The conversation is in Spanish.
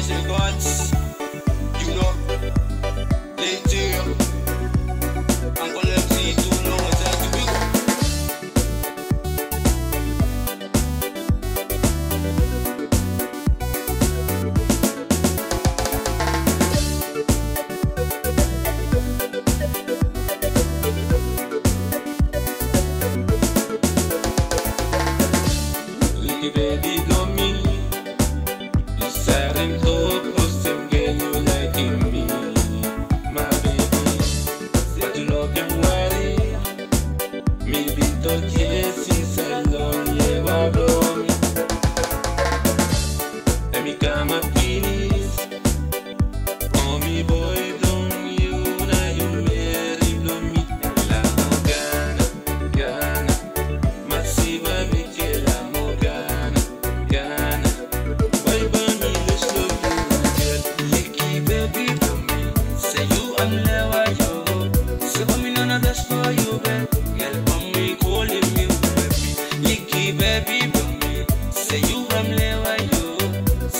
you know, they do. al chile lleva En mi cama